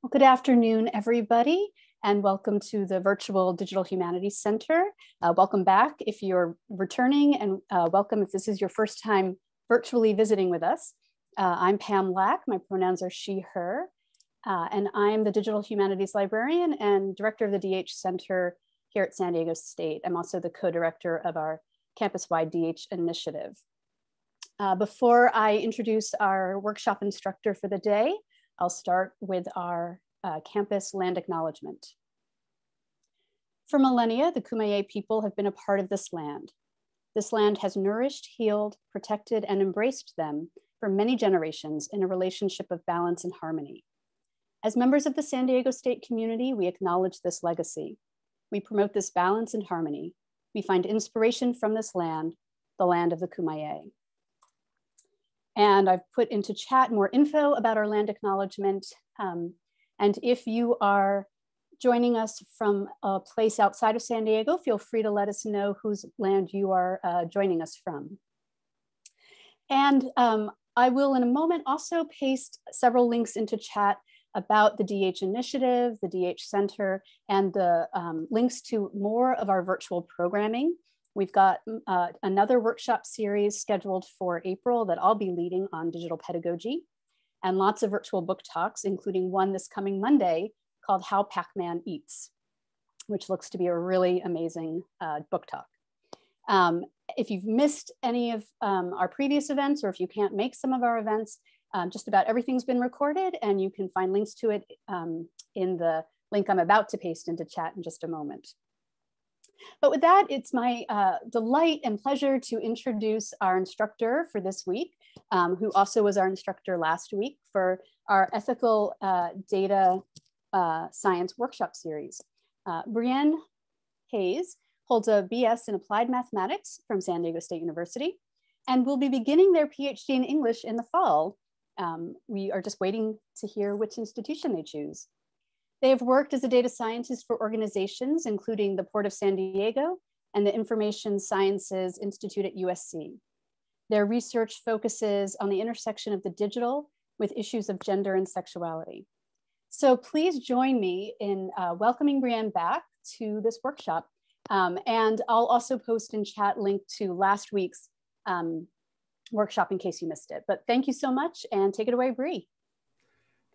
Well, good afternoon, everybody, and welcome to the Virtual Digital Humanities Center. Uh, welcome back if you're returning, and uh, welcome if this is your first time virtually visiting with us. Uh, I'm Pam Lach, my pronouns are she, her, uh, and I'm the Digital Humanities Librarian and Director of the DH Center here at San Diego State. I'm also the co-director of our campus-wide DH initiative. Uh, before I introduce our workshop instructor for the day, I'll start with our uh, campus land acknowledgement. For millennia, the Kumeyaay people have been a part of this land. This land has nourished, healed, protected, and embraced them for many generations in a relationship of balance and harmony. As members of the San Diego State community, we acknowledge this legacy. We promote this balance and harmony. We find inspiration from this land, the land of the Kumeyaay. And I've put into chat more info about our land acknowledgement. Um, and if you are joining us from a place outside of San Diego, feel free to let us know whose land you are uh, joining us from. And um, I will in a moment also paste several links into chat about the DH initiative, the DH Center, and the um, links to more of our virtual programming. We've got mm, uh, another workshop series scheduled for April that I'll be leading on digital pedagogy and lots of virtual book talks, including one this coming Monday called How Pac-Man Eats, which looks to be a really amazing uh, book talk. Um, if you've missed any of um, our previous events or if you can't make some of our events, um, just about everything's been recorded and you can find links to it um, in the link I'm about to paste into chat in just a moment. But with that, it's my uh, delight and pleasure to introduce our instructor for this week, um, who also was our instructor last week for our ethical uh, data uh, science workshop series. Uh, Brienne Hayes holds a BS in applied mathematics from San Diego State University and will be beginning their PhD in English in the fall. Um, we are just waiting to hear which institution they choose. They have worked as a data scientist for organizations, including the Port of San Diego and the Information Sciences Institute at USC. Their research focuses on the intersection of the digital with issues of gender and sexuality. So please join me in uh, welcoming Brienne back to this workshop. Um, and I'll also post in chat link to last week's um, workshop in case you missed it. But thank you so much and take it away, Brie.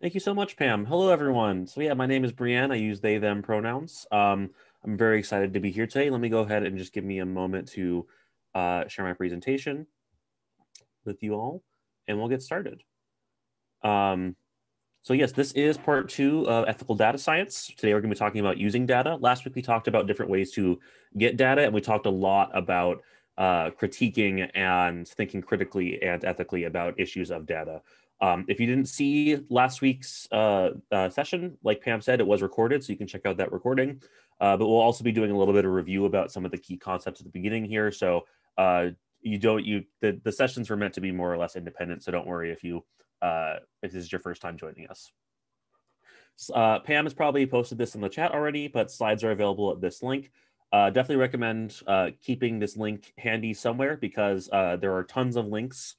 Thank you so much, Pam. Hello, everyone. So yeah, my name is Brienne. I use they, them pronouns. Um, I'm very excited to be here today. Let me go ahead and just give me a moment to uh, share my presentation with you all, and we'll get started. Um, so yes, this is part two of ethical data science. Today we're going to be talking about using data. Last week we talked about different ways to get data, and we talked a lot about uh, critiquing and thinking critically and ethically about issues of data. Um, if you didn't see last week's uh, uh, session, like Pam said, it was recorded, so you can check out that recording. Uh, but we'll also be doing a little bit of review about some of the key concepts at the beginning here. So uh, you don't you the, the sessions were meant to be more or less independent. So don't worry if you uh, if this is your first time joining us. Uh, Pam has probably posted this in the chat already, but slides are available at this link. definitely recommend keeping this link handy somewhere because there are tons of links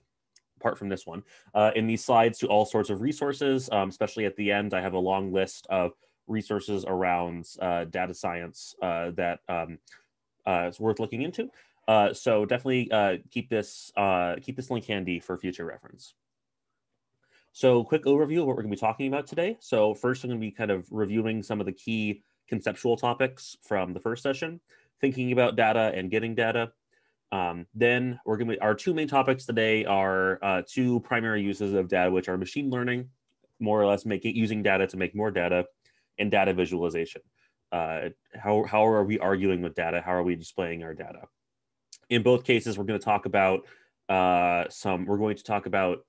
apart from this one, uh, in these slides to all sorts of resources, um, especially at the end, I have a long list of resources around uh, data science uh, that um, uh, is worth looking into. Uh, so definitely uh, keep this keep this link handy for future reference. So quick overview of what we're gonna be talking about today. So first I'm gonna be kind of reviewing some of the key conceptual topics from the first session, thinking about data and getting data, um, then we're going to our two main topics today are uh, two primary uses of data, which are machine learning, more or less making using data to make more data, and data visualization. Uh, how how are we arguing with data? How are we displaying our data? In both cases, we're going to talk about uh, some. We're going to talk about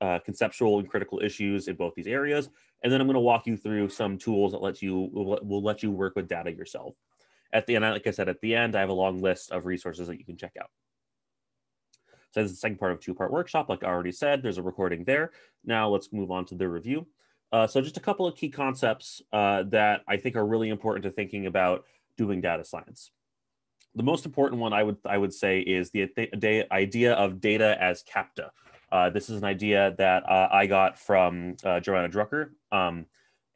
uh, conceptual and critical issues in both these areas, and then I'm going to walk you through some tools that let you will, will let you work with data yourself at the end, like I said, at the end, I have a long list of resources that you can check out. So this is the second part of two-part workshop. Like I already said, there's a recording there. Now let's move on to the review. Uh, so just a couple of key concepts uh, that I think are really important to thinking about doing data science. The most important one I would I would say is the idea of data as capta. Uh, this is an idea that uh, I got from uh, Johanna Drucker. Um,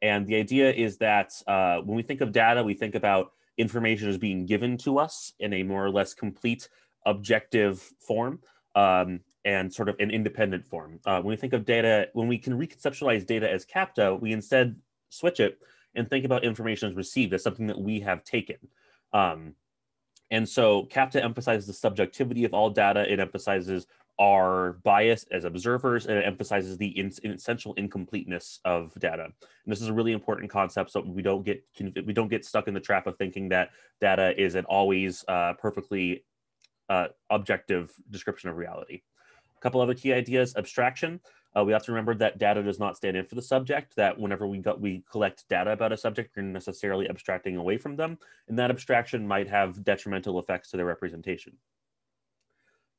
And the idea is that uh, when we think of data, we think about information is being given to us in a more or less complete objective form um, and sort of an independent form. Uh, when we think of data, when we can reconceptualize data as CAPTA, we instead switch it and think about information as received as something that we have taken. Um, and so CAPTA emphasizes the subjectivity of all data. It emphasizes our bias as observers, and it emphasizes the in, essential incompleteness of data. And this is a really important concept, so we don't get we don't get stuck in the trap of thinking that data is an always uh, perfectly uh, objective description of reality. A couple other key ideas: abstraction. Uh, we have to remember that data does not stand in for the subject, that whenever we, got, we collect data about a subject, you're necessarily abstracting away from them, and that abstraction might have detrimental effects to their representation.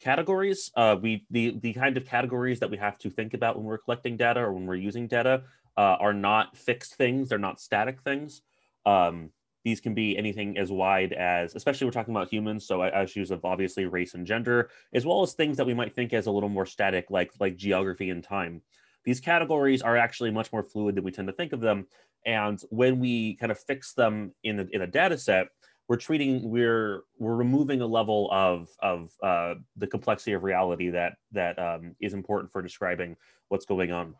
Categories, uh, we, the, the kind of categories that we have to think about when we're collecting data or when we're using data uh, are not fixed things, they're not static things. Um, these can be anything as wide as, especially we're talking about humans, so issues of obviously race and gender, as well as things that we might think as a little more static, like like geography and time. These categories are actually much more fluid than we tend to think of them, and when we kind of fix them in a, in a data set, we're treating we're we're removing a level of of uh, the complexity of reality that that um, is important for describing what's going on.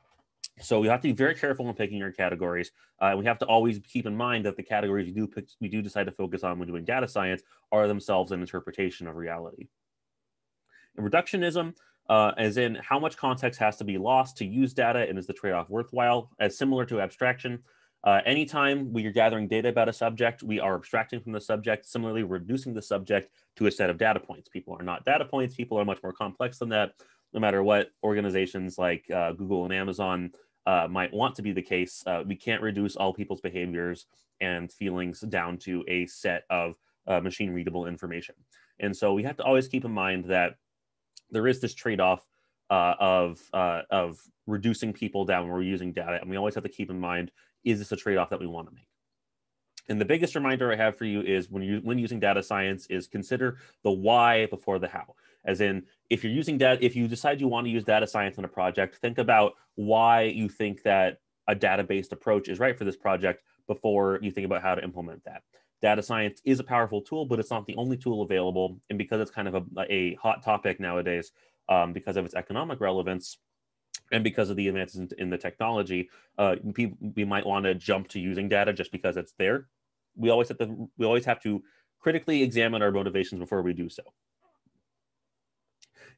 So we have to be very careful when picking our categories. Uh, we have to always keep in mind that the categories we do pick, we do decide to focus on when doing data science are themselves an interpretation of reality. And reductionism, uh, as in how much context has to be lost to use data and is the trade-off worthwhile, as similar to abstraction. Uh, anytime we are gathering data about a subject, we are abstracting from the subject, similarly reducing the subject to a set of data points. People are not data points, people are much more complex than that no matter what organizations like uh, Google and Amazon uh, might want to be the case, uh, we can't reduce all people's behaviors and feelings down to a set of uh, machine readable information. And so we have to always keep in mind that there is this trade off uh, of, uh, of reducing people down when we're using data. And we always have to keep in mind is this a trade off that we want to make? And the biggest reminder I have for you is when you when using data science is consider the why before the how. As in if you're using data if you decide you want to use data science in a project think about why you think that a data-based approach is right for this project before you think about how to implement that. Data science is a powerful tool but it's not the only tool available. And because it's kind of a, a hot topic nowadays um, because of its economic relevance and because of the advances in, in the technology uh, people, we might want to jump to using data just because it's there we always have to we always have to critically examine our motivations before we do so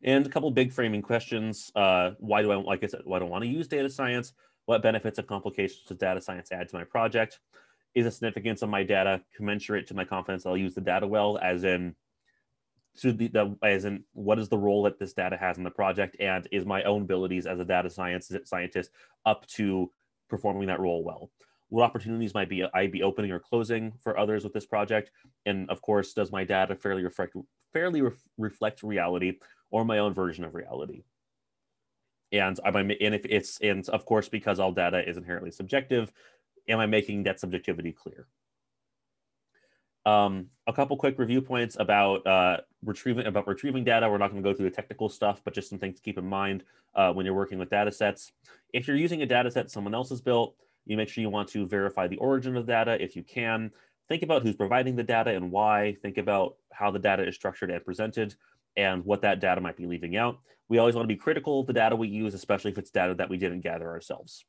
and a couple big framing questions. Uh, why do I, like I said, why do I want to use data science? What benefits and complications does data science add to my project? Is the significance of my data commensurate to my confidence I'll use the data well, as in, to the, the, as in what is the role that this data has in the project and is my own abilities as a data science scientist up to performing that role well what opportunities might be I be opening or closing for others with this project, and of course, does my data fairly reflect fairly ref, reflect reality or my own version of reality? And I'm I and if it's and of course because all data is inherently subjective, am I making that subjectivity clear? Um, a couple quick review points about uh, retrieving about retrieving data. We're not going to go through the technical stuff, but just some things to keep in mind uh, when you're working with data sets. If you're using a data set someone else has built, you make sure you want to verify the origin of data if you can. Think about who's providing the data and why. Think about how the data is structured and presented and what that data might be leaving out. We always want to be critical of the data we use, especially if it's data that we didn't gather ourselves.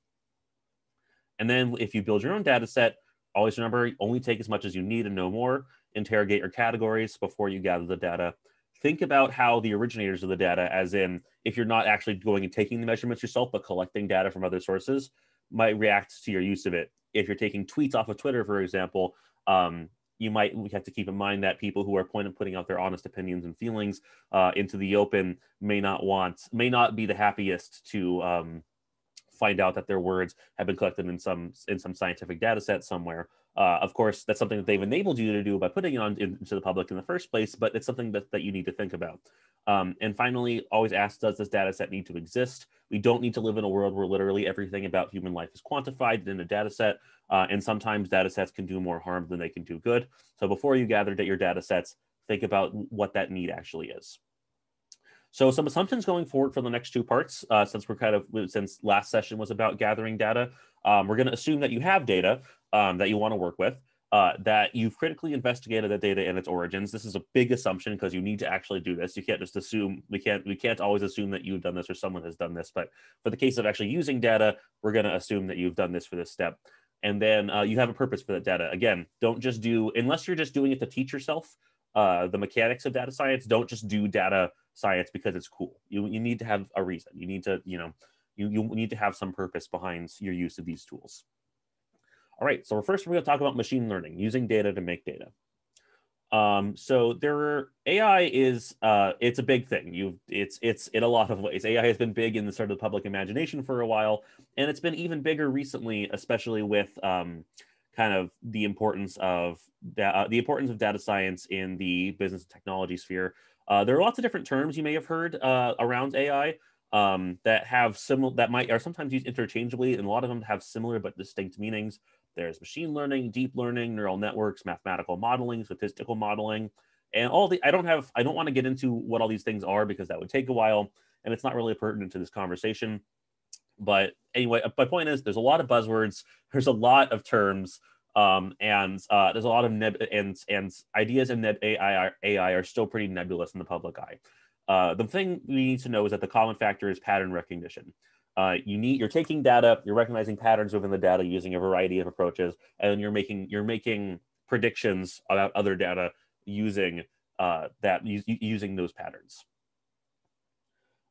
And then if you build your own data set, always remember only take as much as you need and no more. Interrogate your categories before you gather the data. Think about how the originators of the data, as in if you're not actually going and taking the measurements yourself, but collecting data from other sources, might react to your use of it. If you're taking tweets off of Twitter, for example, um, you might we have to keep in mind that people who are point of putting out their honest opinions and feelings uh, into the open may not want may not be the happiest to um, find out that their words have been collected in some in some scientific data set somewhere uh, of course that's something that they've enabled you to do by putting it on into the public in the first place but it's something that, that you need to think about um, and finally always ask does this data set need to exist we don't need to live in a world where literally everything about human life is quantified in a data set. Uh, and sometimes data sets can do more harm than they can do good. So before you gather your data sets, think about what that need actually is. So some assumptions going forward for the next two parts, uh, since we're kind of since last session was about gathering data, um, we're going to assume that you have data um, that you want to work with, uh, that you've critically investigated the data and its origins. This is a big assumption because you need to actually do this. You can't just assume we can't we can't always assume that you've done this or someone has done this. But for the case of actually using data, we're going to assume that you've done this for this step. And then uh, you have a purpose for that data. Again, don't just do unless you're just doing it to teach yourself uh, the mechanics of data science. Don't just do data science because it's cool. You you need to have a reason. You need to you know you you need to have some purpose behind your use of these tools. All right, so first we're going to talk about machine learning, using data to make data. Um, so there, AI is uh, it's a big thing. You, it's it's in a lot of ways. AI has been big in the sort of the public imagination for a while, and it's been even bigger recently, especially with um, kind of the importance of uh, the importance of data science in the business and technology sphere. Uh, there are lots of different terms you may have heard uh, around AI um, that have similar that might are sometimes used interchangeably, and a lot of them have similar but distinct meanings. There's machine learning, deep learning, neural networks, mathematical modeling, statistical modeling, and all the. I don't have. I don't want to get into what all these things are because that would take a while, and it's not really pertinent to this conversation. But anyway, my point is, there's a lot of buzzwords. There's a lot of terms um, and uh, there's a lot of neb- and and ideas in neb- AI, AI are still pretty nebulous in the public eye. Uh, the thing we need to know is that the common factor is pattern recognition. Uh, you need you're taking data, you're recognizing patterns within the data using a variety of approaches, and you're making you're making predictions about other data using uh, that using those patterns.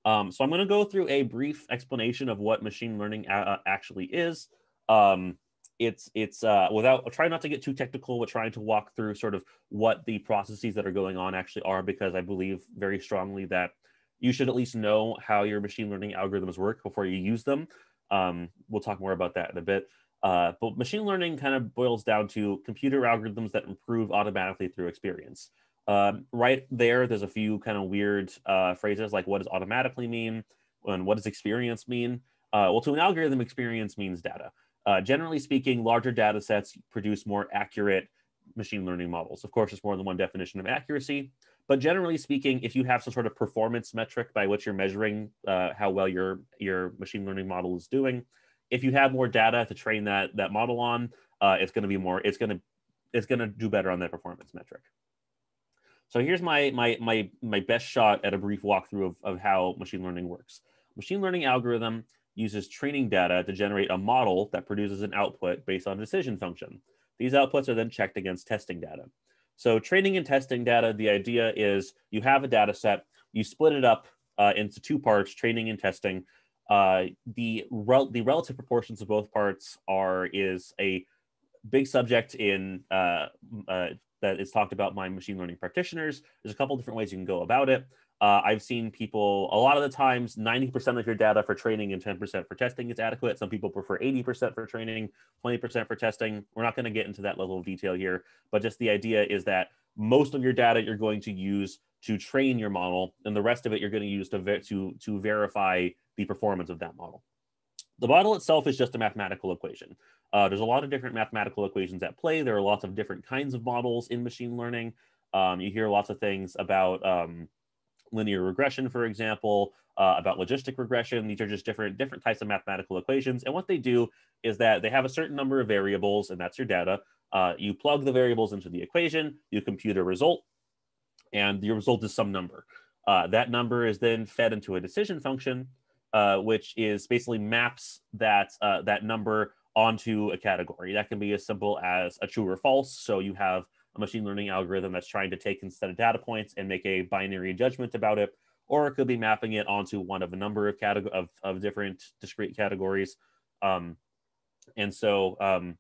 Um, so I'm going to go through a brief explanation of what machine learning a- actually is. Um, it's it's uh, without trying not to get too technical, but trying to walk through sort of what the processes that are going on actually are, because I believe very strongly that you should at least know how your machine learning algorithms work before you use them. Um, we'll talk more about that in a bit. Uh, but machine learning kind of boils down to computer algorithms that improve automatically through experience. Um, right there, there's a few kind of weird uh, phrases like what does automatically mean and what does experience mean? Uh, well, to an algorithm, experience means data. Uh, generally speaking, larger data sets produce more accurate machine learning models. Of course, there's more than one definition of accuracy, but generally speaking, if you have some sort of performance metric by which you're measuring uh, how well your your machine learning model is doing, if you have more data to train that that model on, uh, it's going to be more. It's going to it's going to do better on that performance metric. So here's my my my my best shot at a brief walkthrough of, of how machine learning works. Machine learning algorithm uses training data to generate a model that produces an output based on a decision function. These outputs are then checked against testing data. So training and testing data, the idea is you have a data set, you split it up uh, into two parts, training and testing. Uh, the, rel the relative proportions of both parts are is a big subject in uh, uh that is talked about by machine learning practitioners. There's a couple different ways you can go about it. Uh, I've seen people a lot of the times 90% of your data for training and 10% for testing is adequate. Some people prefer 80% for training, 20% for testing. We're not going to get into that level of detail here, but just the idea is that most of your data you're going to use to train your model, and the rest of it you're going to use to ver- to to verify the performance of that model. The model itself is just a mathematical equation. Uh, there's a lot of different mathematical equations at play. There are lots of different kinds of models in machine learning. Um, you hear lots of things about um, linear regression, for example, uh, about logistic regression. These are just different different types of mathematical equations. And what they do is that they have a certain number of variables, and that's your data. Uh, you plug the variables into the equation, you compute a result, and the result is some number. Uh, that number is then fed into a decision function, uh, which is basically maps that uh, that number onto a category. That can be as simple as a true or false. So you have a machine learning algorithm that's trying to take instead of data points and make a binary judgment about it, or it could be mapping it onto one of a number of category of, of different discrete categories. Um, and so, um,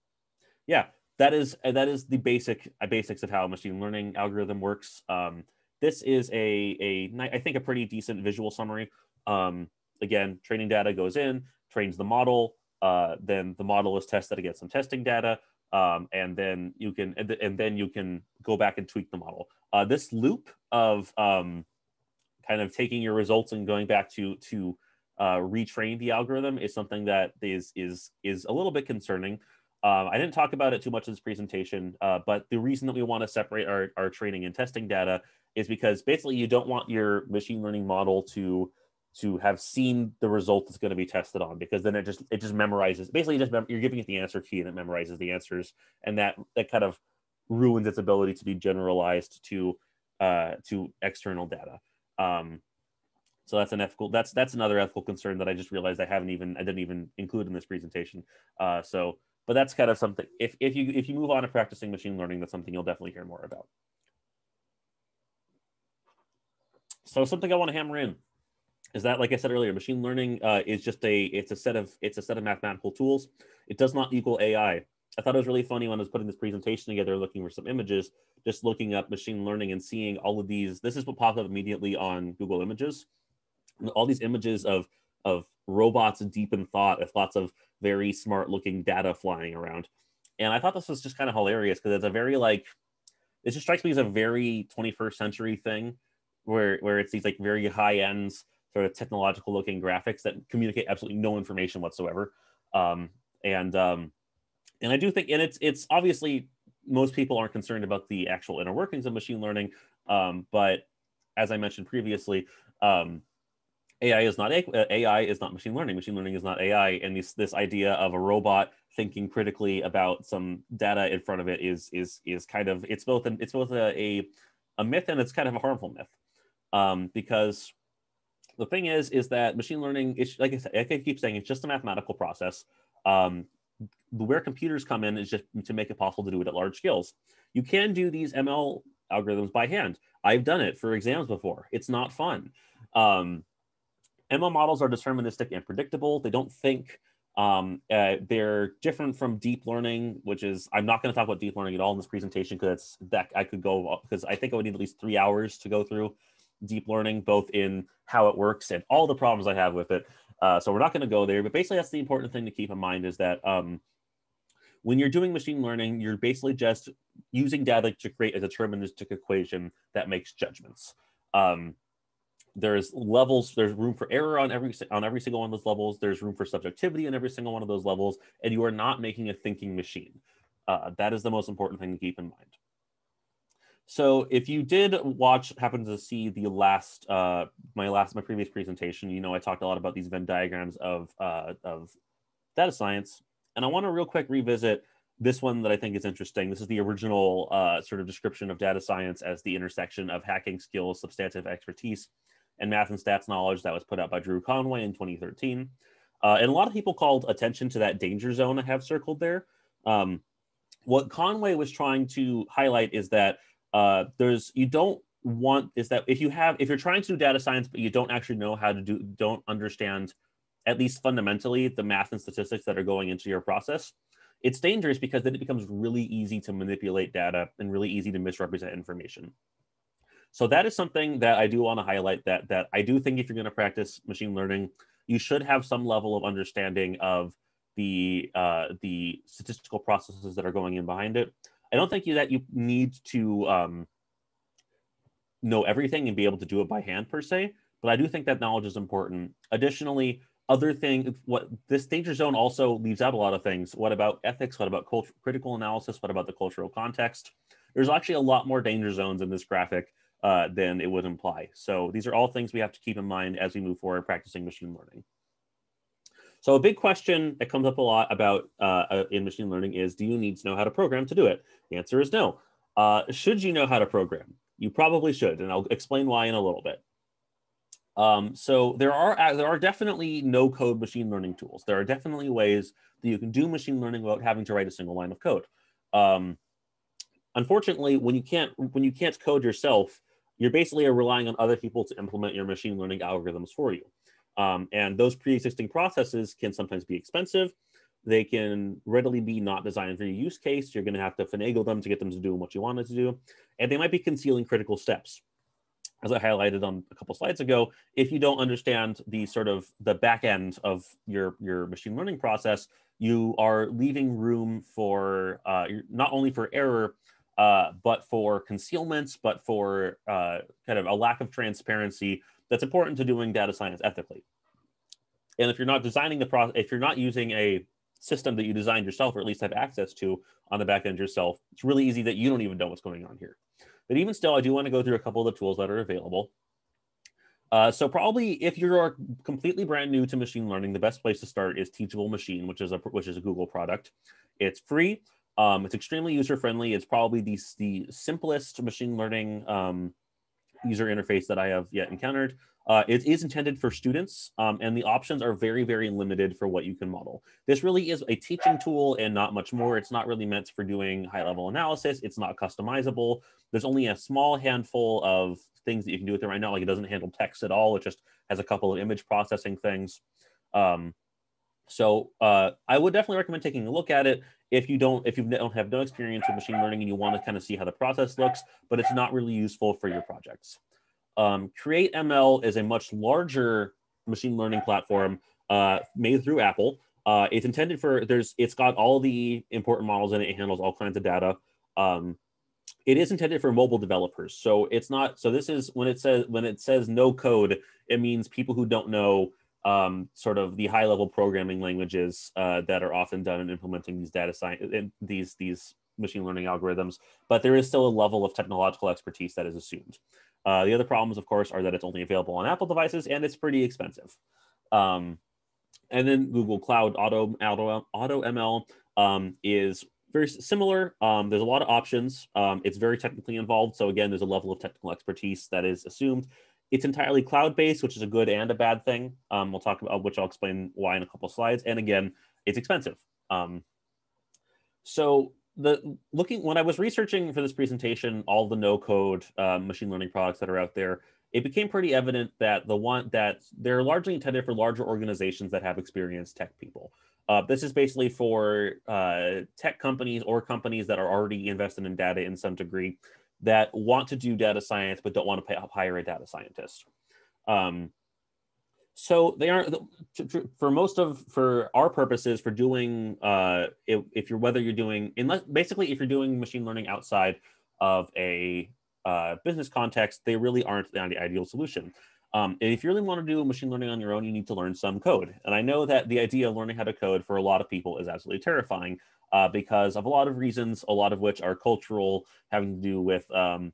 yeah, that is that is the basic uh, basics of how a machine learning algorithm works. Um, this is a a I think a pretty decent visual summary. Um, again, training data goes in, trains the model, uh, then the model is tested against some testing data um, and then you can and, and, then you can go back and tweak the model. Uh, this loop of um, kind of taking your results and going back to to uh, retrain the algorithm is something that is is is a little bit concerning. Um, I didn't talk about it too much in this presentation, uh, but the reason that we want to separate our, our training and testing data is because basically you don't want your machine learning model to to have seen the result that's going to be tested on because then it just it just memorizes basically just mem- you're giving it the answer key and it memorizes the answers and that that kind of ruins its ability to be generalized to uh, to external data. Um, so that's an ethical that's that's another ethical concern that i just realized i haven't even i didn't even include in this presentation. Uh, so but that's kind of something if, if you if you move on to practicing machine learning that's something you'll definitely hear more about. So something i want to hammer in is that like i said earlier machine learning uh, is just a it's a set of it's a set of mathematical tools. It does not equal ai i. Thought it was really funny when i was putting this presentation together looking for some images just looking up machine learning and seeing all of these this is what popped up immediately on google images. All these images of of robots deep in thought with lots of very smart looking data flying around. And i thought this was just kind of hilarious because it's a very like it just strikes me as a very 21st century thing where where it's these like very high ends sort of technological looking graphics that communicate absolutely no information whatsoever. Um, and um, and I do think, and it's it's obviously most people aren't concerned about the actual inner workings of machine learning, um, but as I mentioned previously, um, AI is not AI is not machine learning. Machine learning is not AI, and this this idea of a robot thinking critically about some data in front of it is is is kind of it's both an, it's both a, a, a myth and it's kind of a harmful myth um, because the thing is, is that machine learning is like I said, like I keep saying, it's just a mathematical process. Um, where computers come in is just to make it possible to do it at large scales. You can do these ML algorithms by hand. I've done it for exams before. It's not fun. Um, ML models are deterministic and predictable. They don't think. Um, uh, they're different from deep learning, which is I'm not going to talk about deep learning at all in this presentation because that I could go because I think I would need at least three hours to go through deep learning, both in how it works and all the problems I have with it. Uh, so we're not going to go there, but basically that's the important thing to keep in mind is that um, when you're doing machine learning, you're basically just using data to create a deterministic equation that makes judgments. Um, there's levels, there's room for error on every on every single one of those levels. There's room for subjectivity on every single one of those levels, and you are not making a thinking machine. Uh, that is the most important thing to keep in mind. So if you did watch, happen to see the last, uh, my last, my previous presentation, you know, I talked a lot about these Venn diagrams of, uh, of data science. And I want to real quick revisit this one that I think is interesting. This is the original uh, sort of description of data science as the intersection of hacking skills, substantive expertise, and math and stats knowledge that was put out by Drew Conway in 2013. Uh, and a lot of people called attention to that danger zone I have circled there. Um, what Conway was trying to highlight is that uh, there's you don't want is that if you have if you're trying to do data science but you don't actually know how to do don't understand at least fundamentally the math and statistics that are going into your process it's dangerous because then it becomes really easy to manipulate data and really easy to misrepresent information. So that is something that i do want to highlight that that i do think if you're going to practice machine learning you should have some level of understanding of the uh, the statistical processes that are going in behind it I don't think you, that you need to um, know everything and be able to do it by hand per se, but I do think that knowledge is important. Additionally, other thing, what this danger zone also leaves out a lot of things. What about ethics? What about culture, critical analysis? What about the cultural context? There's actually a lot more danger zones in this graphic uh, than it would imply. So these are all things we have to keep in mind as we move forward practicing machine learning. So a big question that comes up a lot about uh, uh, in machine learning is, do you need to know how to program to do it? The answer is no. Uh, should you know how to program? You probably should, and I'll explain why in a little bit. Um, so there are uh, there are definitely no code machine learning tools. There are definitely ways that you can do machine learning without having to write a single line of code. Um, unfortunately, when you can't when you can't code yourself, you're basically relying on other people to implement your machine learning algorithms for you. Um, and those pre-existing processes can sometimes be expensive. They can readily be not designed for your use case. You're going to have to finagle them to get them to do what you wanted to do. And they might be concealing critical steps. As I highlighted on a couple slides ago, if you don't understand the sort of the back end of your, your machine learning process, you are leaving room for uh, not only for error, uh, but for concealments, but for uh, kind of a lack of transparency that's important to doing data science ethically. And if you're not designing the process, if you're not using a system that you designed yourself or at least have access to on the back end yourself, it's really easy that you don't even know what's going on here. But even still, I do want to go through a couple of the tools that are available. Uh, so probably if you're completely brand new to machine learning, the best place to start is Teachable Machine, which is a which is a Google product. It's free. Um, it's extremely user friendly. It's probably the the simplest machine learning um, user interface that I have yet encountered. Uh, it is intended for students, um, and the options are very, very limited for what you can model. This really is a teaching tool and not much more. It's not really meant for doing high-level analysis. It's not customizable. There's only a small handful of things that you can do with it right now. Like it doesn't handle text at all. It just has a couple of image processing things. Um, so uh, I would definitely recommend taking a look at it if you don't if you don't have no experience with machine learning and you want to kind of see how the process looks, but it's not really useful for your projects. Um, Create ML is a much larger machine learning platform uh, made through Apple. Uh, it's intended for there's it's got all the important models in it. It handles all kinds of data. Um, it is intended for mobile developers, so it's not. So this is when it says when it says no code, it means people who don't know um, sort of the high level programming languages uh, that are often done in implementing these data science these these machine learning algorithms. But there is still a level of technological expertise that is assumed. Uh, the other problems, of course, are that it's only available on Apple devices and it's pretty expensive. Um, and then Google Cloud Auto Auto, Auto ML um, is very similar. Um, there's a lot of options. Um, it's very technically involved. So again, there's a level of technical expertise that is assumed. It's entirely cloud-based, which is a good and a bad thing. Um, we'll talk about which I'll explain why in a couple slides. And again, it's expensive. Um, so the looking when I was researching for this presentation, all the no-code uh, machine learning products that are out there, it became pretty evident that the one that they're largely intended for larger organizations that have experienced tech people. Uh, this is basically for uh, tech companies or companies that are already invested in data in some degree that want to do data science but don't want to pay, hire a data scientist. Um, so they aren't for most of for our purposes for doing uh, if, you're whether you're doing unless basically if you're doing machine learning outside of a uh, business context, they really aren't the ideal solution. Um, and if you really want to do machine learning on your own, you need to learn some code. And I know that the idea of learning how to code for a lot of people is absolutely terrifying uh, because of a lot of reasons, a lot of which are cultural, having to do with um,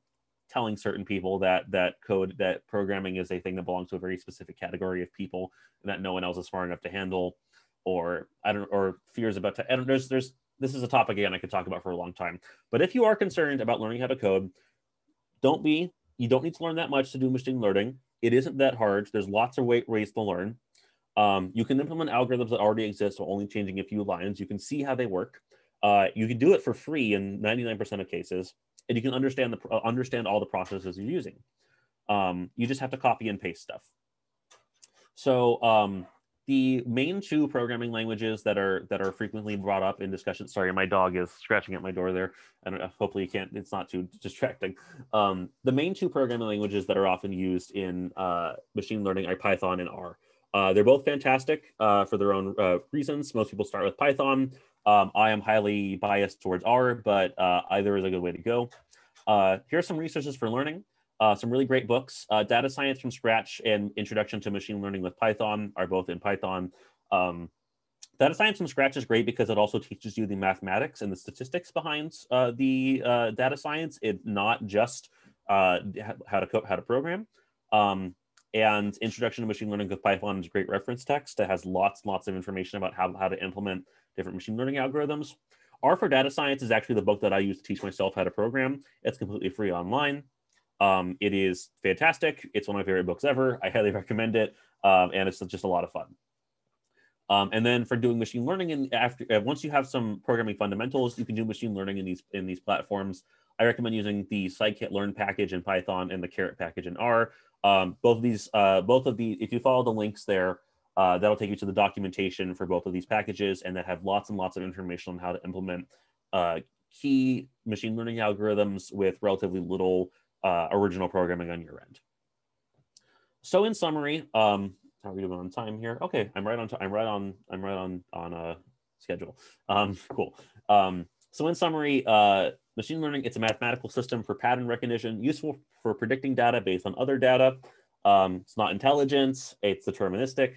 telling certain people that that code, that programming is a thing that belongs to a very specific category of people and that no one else is smart enough to handle, or I don't, or fears about. To, and there's there's this is a topic again I could talk about for a long time. But if you are concerned about learning how to code, don't be. You don't need to learn that much to do machine learning it isn't that hard. There's lots of ways to learn. Um, you can implement algorithms that already exist while only changing a few lines. You can see how they work. Uh, you can do it for free in 99% of cases, and you can understand the uh, understand all the processes you're using. Um, you just have to copy and paste stuff. So um, the main two programming languages that are that are frequently brought up in discussion. Sorry, my dog is scratching at my door there, and hopefully you can't. It's not too distracting. Um, the main two programming languages that are often used in uh, machine learning are Python and R. Uh, they're both fantastic uh, for their own uh, reasons. Most people start with Python. Um, I am highly biased towards R, but uh, either is a good way to go. Uh, here are some resources for learning. Uh, some really great books. Data Science from Scratch and Introduction to Machine Learning with Python are both in Python. Um, Data Science from Scratch is great because it also teaches you the mathematics and the statistics behind the data science. It's not just how to how to program. Um, and Introduction to Machine Learning with Python is a great reference text that has lots lots of information about how, how to implement different machine learning algorithms. R for Data Science is actually the book that I use to teach myself how to program. It's completely free online. Um, it is fantastic. It's one of my favorite books ever. I highly recommend it, um, and it's just a lot of fun. Um, and then for doing machine learning, and after uh, once you have some programming fundamentals, you can do machine learning in these in these platforms. I recommend using the scikit-learn package in Python and the caret package in R. Um, both of these, uh, both of the, if you follow the links there, uh, that'll take you to the documentation for both of these packages, and that have lots and lots of information on how to implement uh, key machine learning algorithms with relatively little uh, original programming on your end. So in summary, um, how are we doing on time here? Okay, I'm right on. I'm right on. I'm right on on a uh, schedule. Um, cool. Um, so in summary, uh, machine learning it's a mathematical system for pattern recognition, useful for predicting data based on other data. Um, it's not intelligence; it's deterministic.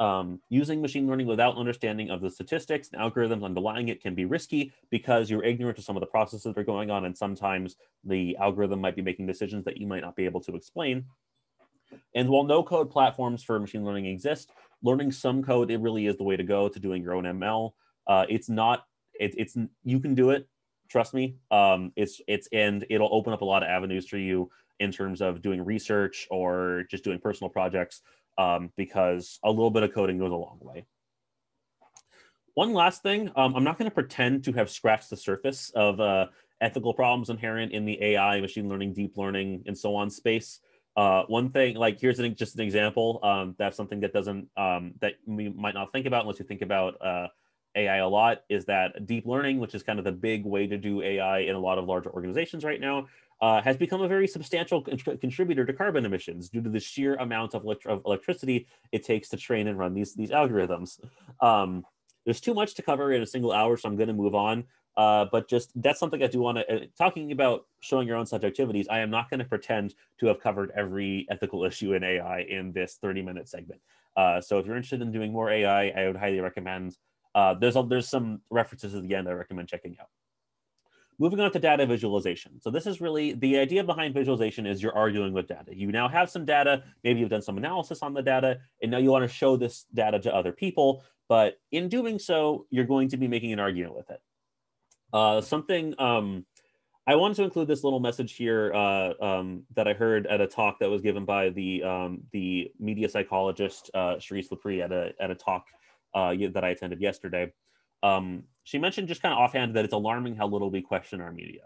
um, using machine learning without understanding of the statistics and algorithms underlying it can be risky because you're ignorant to some of the processes that are going on, and sometimes the algorithm might be making decisions that you might not be able to explain. And while no code platforms for machine learning exist, learning some code it really is the way to go to doing your own ML. Uh, it's not it, it's you can do it. Trust me. Um, it's it's and it'll open up a lot of avenues for you in terms of doing research or just doing personal projects um, because a little bit of coding goes a long way. One last thing, um, I'm not going to pretend to have scratched the surface of uh, ethical problems inherent in the AI, machine learning, deep learning, and so on space. Uh, one thing, like here's an, just an example. Um, that's something that doesn't um, that we might not think about unless you think about uh, AI a lot. Is that deep learning, which is kind of the big way to do AI in a lot of larger organizations right now, uh, has become a very substantial contributor to carbon emissions due to the sheer amount of, elect- of, electricity it takes to train and run these, these algorithms. Um, there's too much to cover in a single hour, so I'm going to move on. Uh, but just that's something I do want to uh, talking about showing your own subjectivities. I am not going to pretend to have covered every ethical issue in AI in this 30 minute segment. Uh, so if you're interested in doing more AI, I would highly recommend. Uh, there's a, there's some references at the end I recommend checking out. Moving on to data visualization. So this is really the idea behind visualization is you're arguing with data. You now have some data, maybe you've done some analysis on the data, and now you want to show this data to other people. But in doing so, you're going to be making an argument with it. Uh, something um, I wanted to include this little message here uh, um, that I heard at a talk that was given by the um, the media psychologist uh, Cherise Laprie at a at a talk uh, that I attended yesterday. Um, she mentioned just kind of offhand that it's alarming how little we question our media.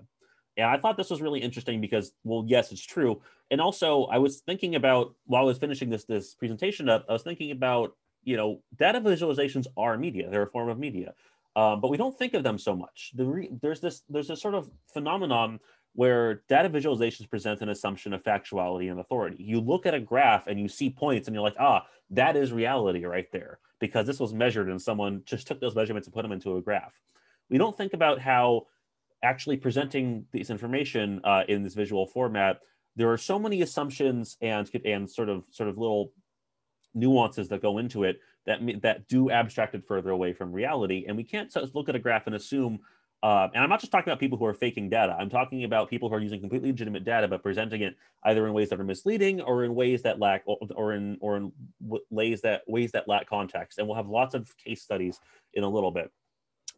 And I thought this was really interesting because, well, yes, it's true. And also, I was thinking about while I was finishing this this presentation up, I was thinking about you know data visualizations are media; they're a form of media, um, but we don't think of them so much. The re- there's this there's this sort of phenomenon where data visualizations present an assumption of factuality and authority. You look at a graph and you see points, and you're like, ah, that is reality right there because this was measured and someone just took those measurements and put them into a graph. We don't think about how actually presenting this information uh, in this visual format, there are so many assumptions and and sort of sort of little nuances that go into it that that do abstract it further away from reality. And we can't look at a graph and assume uh, and I'm not just talking about people who are faking data. I'm talking about people who are using completely legitimate data but presenting it either in ways that are misleading or in ways that lack or in or in ways that ways that lack context. And we'll have lots of case studies in a little bit.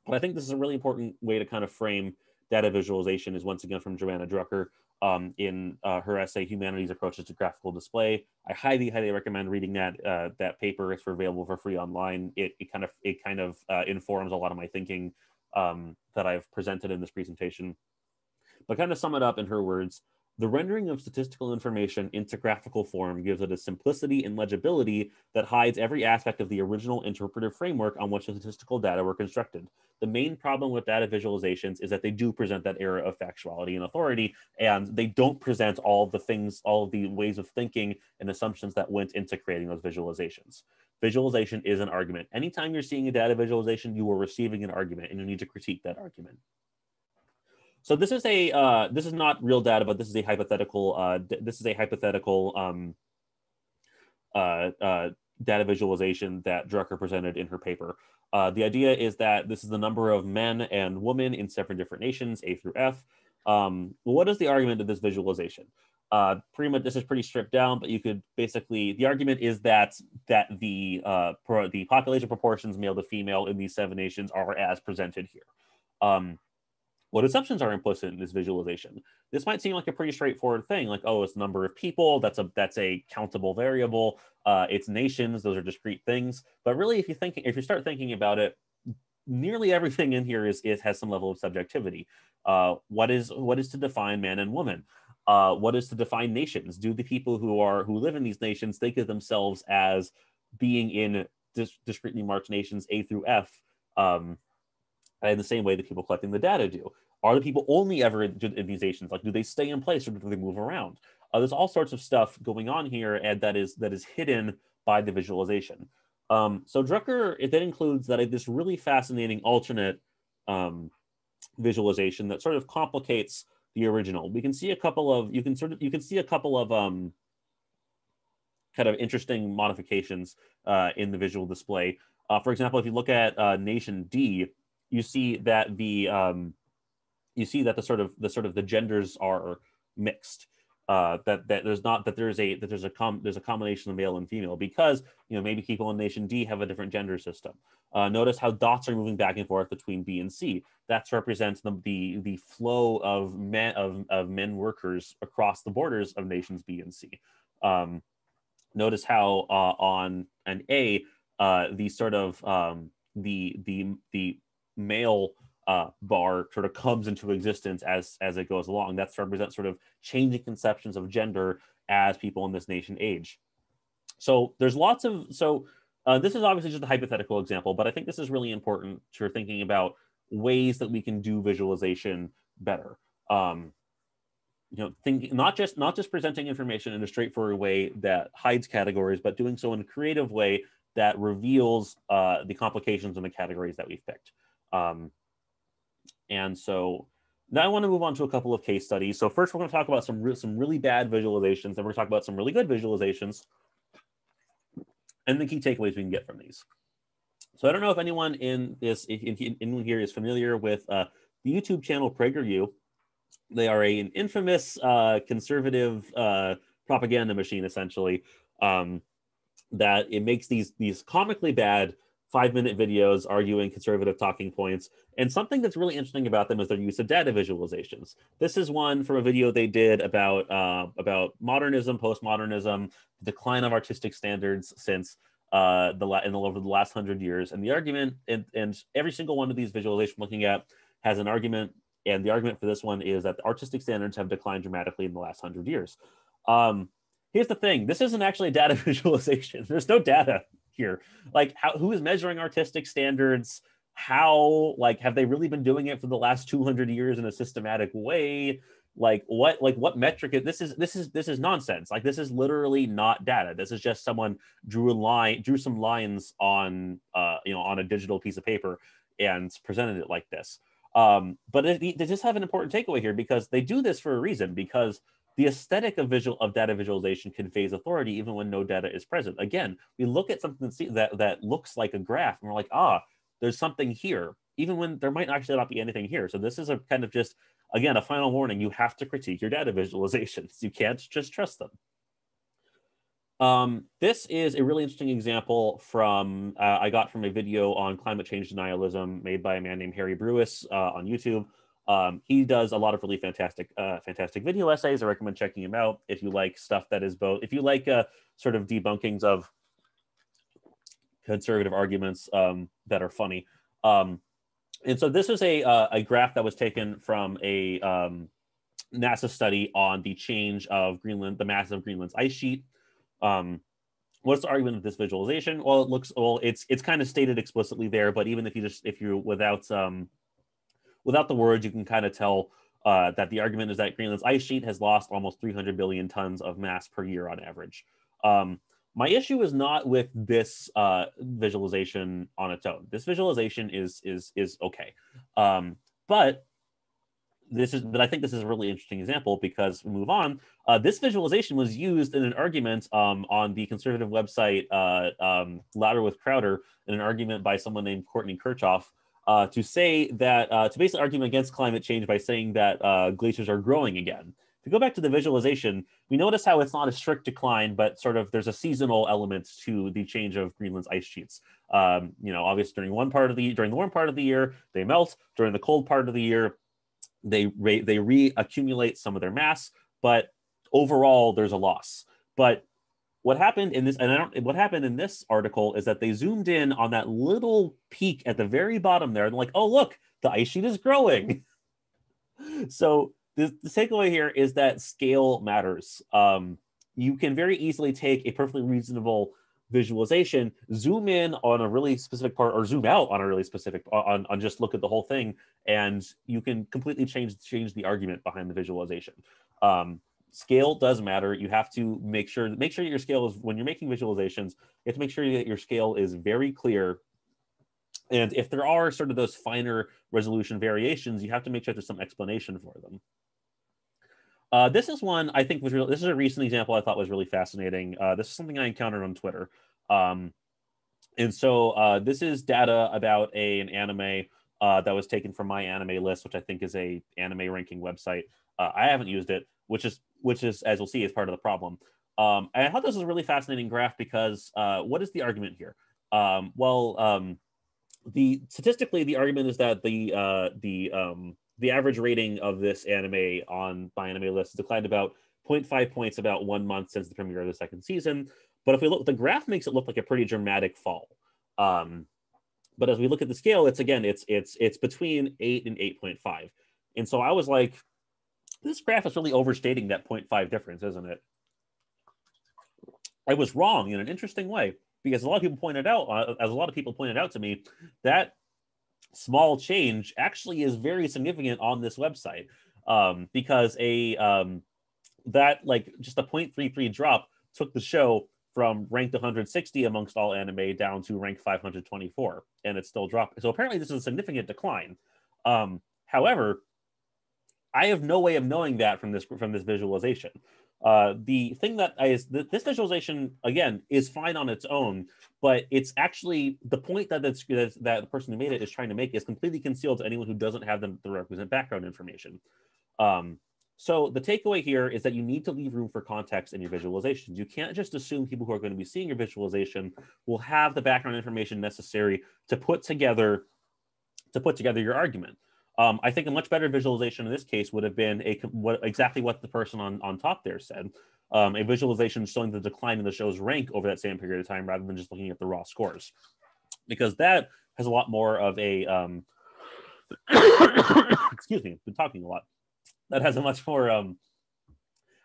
But I think this is a really important way to kind of frame data visualization. Is once again from Johanna Drucker um, in uh, her essay "Humanities Approaches to Graphical Display." I highly, highly recommend reading that uh, that paper. It's available for free online. It, it kind of it kind of uh, informs a lot of my thinking um, that I've presented in this presentation. But kind of sum it up in her words, the rendering of statistical information into graphical form gives it a simplicity and legibility that hides every aspect of the original interpretive framework on which the statistical data were constructed. The main problem with data visualizations is that they do present that era of factuality and authority, and they don't present all the things, all the ways of thinking and assumptions that went into creating those visualizations. Visualization is an argument. Anytime you're seeing a data visualization, you are receiving an argument and you need to critique that argument. So this is a uh, this is not real data, but this is a hypothetical. Uh, this is a hypothetical um, uh, uh, data visualization that Drucker presented in her paper. Uh, the idea is that this is the number of men and women in seven different nations, A through F. Um, what is the argument of this visualization? Uh, pretty much, this is pretty stripped down, but you could basically the argument is that that the uh, pro, the population proportions male to female in these seven nations are as presented here. Um, what assumptions are implicit in this visualization? This might seem like a pretty straightforward thing, like oh, it's the number of people. That's a that's a countable variable. Uh, it's nations; those are discrete things. But really, if you think if you start thinking about it, nearly everything in here is it has some level of subjectivity. Uh, what is what is to define man and woman? Uh, what is to define nations? Do the people who are who live in these nations think of themselves as being in dis- discretely marked nations A through F, um, in the same way that people collecting the data do? Are the people only ever in, in these nations? Like, do they stay in place or do they move around? Uh, there's all sorts of stuff going on here, and that is that is hidden by the visualization. Um, so Drucker it then includes that this really fascinating alternate um, visualization that sort of complicates the original. We can see a couple of you can sort of you can see a couple of um kind of interesting modifications uh, in the visual display. Uh, for example, if you look at uh, nation D, you see that the um, you see that the sort of the sort of the genders are mixed. Uh, that that there's not that there's a that there's a com there's a combination of male and female because you know maybe people in nation D have a different gender system. Uh, notice how dots are moving back and forth between B and C. That represents the the, the flow of men of, of men workers across the borders of nations B and C. Um, notice how uh, on an A uh, the sort of um, the the the male uh, bar sort of comes into existence as as it goes along. That's represent sort of changing conceptions of gender as people in this nation age. So there's lots of so uh, this is obviously just a hypothetical example, but I think this is really important to thinking about ways that we can do visualization better. Um, you know, thinking not just not just presenting information in a straightforward way that hides categories, but doing so in a creative way that reveals uh, the complications in the categories that we've picked. Um, and so now I want to move on to a couple of case studies. So first, we're going to talk about some re some really bad visualizations, then we're going to talk about some really good visualizations, and the key takeaways we can get from these. So I don't know if anyone in this in here is familiar with uh, the YouTube channel PragerU. They are a, an infamous uh, conservative uh, propaganda machine, essentially. Um, that it makes these these comically bad five minute videos arguing conservative talking points. And something that's really interesting about them is their use of data visualizations. This is one from a video they did about uh, about modernism, postmodernism, the decline of artistic standards since uh, the in the, over the last hundred years. And the argument, and, and every single one of these visualizations looking at has an argument. And the argument for this one is that the artistic standards have declined dramatically in the last hundred years. Um, here's the thing: this isn't actually a data visualization. There's no data here. Like how who is measuring artistic standards? How like have they really been doing it for the last 200 years in a systematic way? Like what like what metric is, this is this is this is nonsense. Like this is literally not data. This is just someone drew a line drew some lines on uh you know on a digital piece of paper and presented it like this. Um but they just have an important takeaway here because they do this for a reason because the aesthetic of visual of data visualization conveys authority even when no data is present. Again, we look at something that that looks like a graph and we're like, ah, there's something here, even when there might actually not be anything here. So this is a kind of just again a final warning. You have to critique your data visualizations. You can't just trust them. Um, this is a really interesting example from uh, I got from a video on climate change denialism made by a man named Harry Brewis uh, on YouTube. Um, he does a lot of really fantastic, uh, fantastic video essays. I recommend checking him out if you like stuff that is both, if you like uh, sort of debunkings of conservative arguments um, that are funny. Um, and so this is a, uh, a graph that was taken from a um, NASA study on the change of Greenland, the mass of Greenland's ice sheet. Um, what's the argument of this visualization? Well, it looks well. It's it's kind of stated explicitly there, but even if you just if you without um, without the words, you can kind of tell uh, that the argument is that Greenland's ice sheet has lost almost 300 billion tons of mass per year on average. Um, my issue is not with this uh, visualization on its own. This visualization is is is okay, um, but this is but I think this is a really interesting example because we move on. Uh, this visualization was used in an argument um, on the conservative website uh, um, Louder with Crowder in an argument by someone named Courtney Kirchhoff uh, to say that uh, to basically argue against climate change by saying that uh, glaciers are growing again. If you go back to the visualization, we notice how it's not a strict decline, but sort of there's a seasonal element to the change of Greenland's ice sheets. Um, you know, obviously during one part of the during the warm part of the year they melt. During the cold part of the year, they re, they reaccumulate some of their mass, but overall there's a loss. But what happened in this and I don't, what happened in this article is that they zoomed in on that little peak at the very bottom there and like oh look the ice sheet is growing. So the, the takeaway here is that scale matters. Um, you can very easily take a perfectly reasonable visualization zoom in on a really specific part or zoom out on a really specific on, on just look at the whole thing and you can completely change change the argument behind the visualization. Um, scale does matter. You have to make sure make sure your scale is when you're making visualizations, you have to make sure that your scale is very clear. And if there are sort of those finer resolution variations, you have to make sure there's some explanation for them. Uh, this is one I think was real. This is a recent example I thought was really fascinating. Uh, this is something I encountered on Twitter. Um, and so uh, this is data about a, an anime uh, that was taken from MyAnimeList, which I think is a anime ranking website. Uh, I haven't used it, which is which is as you'll see is part of the problem. Um, I thought this was a really fascinating graph because uh, what is the argument here? Um, well, um, the statistically the argument is that the uh, the um, the average rating of this anime on MyAnimeList declined about 0.5 points about one month since the premiere of the second season. But if we look, the graph makes it look like a pretty dramatic fall. Um, but as we look at the scale, it's again, it's it's it's between eight and 8.5. And so I was like, this graph is really overstating that 0.5 difference, isn't it? I was wrong in an interesting way because a lot of people pointed out, uh, as a lot of people pointed out to me, that small change actually is very significant on this website. Um, because a um, that like just a 0.33 drop took the show from ranked 160 amongst all anime down to rank 524 and it's still dropping. So apparently this is a significant decline. Um, however i have no way of knowing that from this from this visualization uh, the thing that is this visualization again is fine on its own, but it's actually the point that that's, that the person who made it is trying to make is completely concealed to anyone who doesn't have the, the requisite background information. Um, so the takeaway here is that you need to leave room for context in your visualizations. You can't just assume people who are going to be seeing your visualization will have the background information necessary to put together to put together your argument. Um, I think a much better visualization in this case would have been a what exactly what the person on, on top there said. Um, a visualization showing the decline in the show's rank over that same period of time rather than just looking at the raw scores. Because that has a lot more of a um, excuse me, been talking a lot. That has a much more um,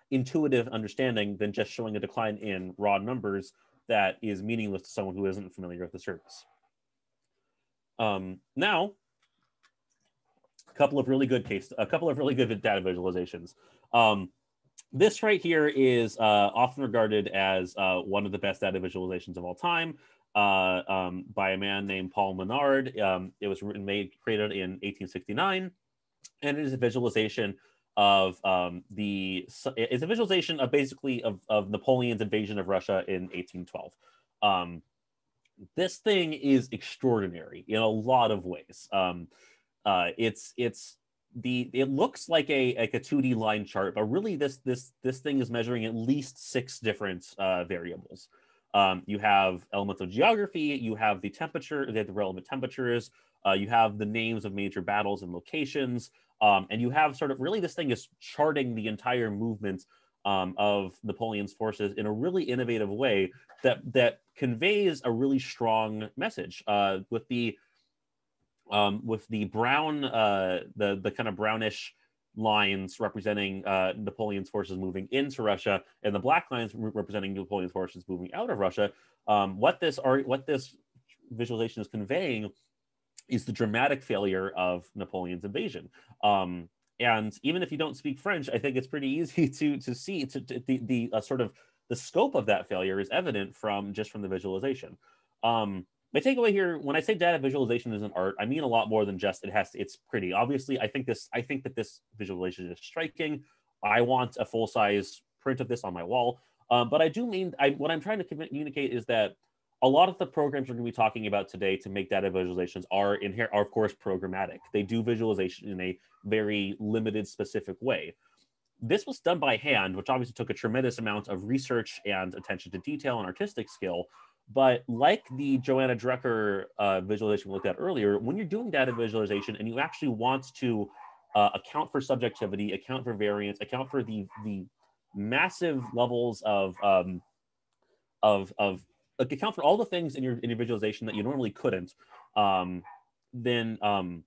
intuitive understanding than just showing a decline in raw numbers that is meaningless to someone who isn't familiar with the service. Um, now, a couple of really good case, a couple of really good data visualizations. Um, this right here is uh, often regarded as uh, one of the best data visualizations of all time uh, um, by a man named Paul Minard. Um, it was written, made, created in 1869, and it is a visualization of um, the. It's a visualization of basically of, of Napoleon's invasion of Russia in 1812. Um, this thing is extraordinary in a lot of ways. Uh, it's it's the it looks like a like a 2D line chart, but really this this this thing is measuring at least six different uh, variables. Um, you have elements of geography, you have the temperature, the relevant temperatures, uh, you have the names of major battles and locations, um, and you have sort of really this thing is charting the entire movement um, of Napoleon's forces in a really innovative way that that conveys a really strong message. Uh, with the um, with the brown, uh, the the kind of brownish lines representing uh, Napoleon's forces moving into Russia, and the black lines representing Napoleon's forces moving out of Russia. Um, what this are what this visualization is conveying is the dramatic failure of Napoleon's invasion. Um, and even if you don't speak French, I think it's pretty easy to to see to, to the the uh, sort of the scope of that failure is evident from just from the visualization. Um, my takeaway here when i say data visualization is an art i mean a lot more than just it has to, it's pretty. Obviously i think this i think that this visualization is striking. I want a full size print of this on my wall. Um, but i do mean I, what i'm trying to communicate is that a lot of the programs we're going to be talking about today to make data visualizations are in here are of course programmatic. They do visualization in a very limited specific way. This was done by hand which obviously took a tremendous amount of research and attention to detail and artistic skill but like the Johanna Drucker uh, visualization we looked at earlier, when you're doing data visualization and you actually want to uh, account for subjectivity, account for variance, account for the the massive levels of um, of of like account for all the things in your in your visualization that you normally couldn't, um, then um,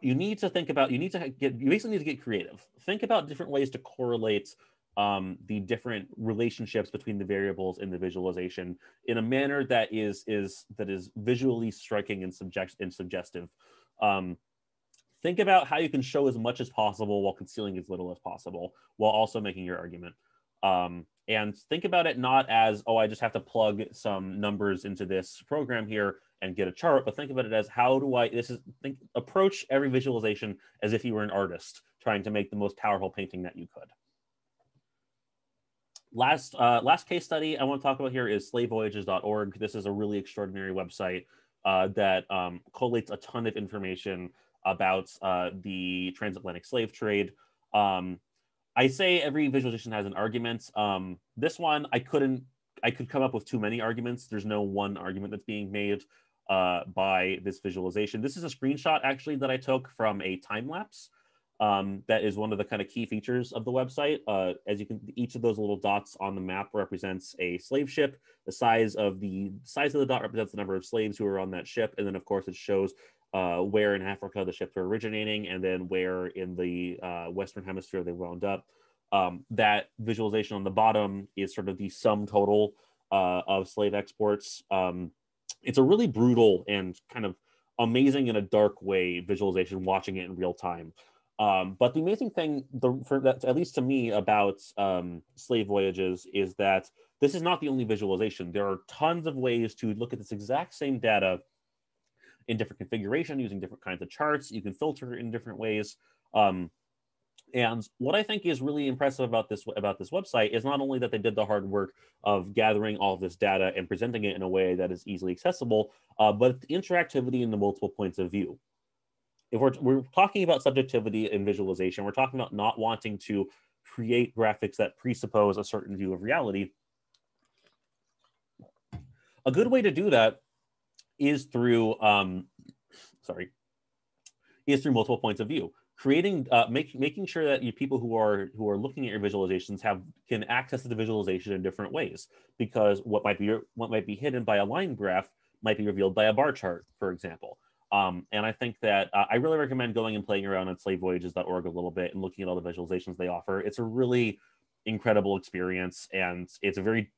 you need to think about you need to get you basically need to get creative. Think about different ways to correlate um, the different relationships between the variables in the visualization in a manner that is is that is visually striking and subject and suggestive. Um, think about how you can show as much as possible while concealing as little as possible, while also making your argument. Um, and think about it not as oh I just have to plug some numbers into this program here and get a chart, but think about it as how do I this is think approach every visualization as if you were an artist trying to make the most powerful painting that you could. Last uh, last case study I want to talk about here is slavevoyages.org. This is a really extraordinary website uh, that um, collates a ton of information about uh, the transatlantic slave trade. Um, I say every visualization has an argument. Um, this one I couldn't. I could come up with too many arguments. There's no one argument that's being made uh, by this visualization. This is a screenshot actually that I took from a time lapse. Um, that is one of the kind of key features of the website. Uh, as you can, each of those little dots on the map represents a slave ship. The size of the size of the dot represents the number of slaves who are on that ship, and then of course it shows uh, where in Africa the ships are originating, and then where in the uh, Western Hemisphere they wound up. Um, that visualization on the bottom is sort of the sum total uh, of slave exports. Um, it's a really brutal and kind of amazing in a dark way visualization watching it in real time. Um, but the amazing thing, the, for that, at least to me, about um, slave voyages is that this is not the only visualization. There are tons of ways to look at this exact same data in different configuration using different kinds of charts. You can filter in different ways. Um, and what I think is really impressive about this about this website is not only that they did the hard work of gathering all of this data and presenting it in a way that is easily accessible, uh, but the interactivity and the multiple points of view. If we're, we're talking about subjectivity and visualization, we're talking about not wanting to create graphics that presuppose a certain view of reality. A good way to do that is through, um, sorry, is through multiple points of view creating uh, make, making sure that you people who are who are looking at your visualizations have can access the visualization in different ways because what might be what might be hidden by a line graph might be revealed by a bar chart for example um, and i think that uh, i really recommend going and playing around on slavevoyages.org a little bit and looking at all the visualizations they offer it's a really incredible experience and it's a very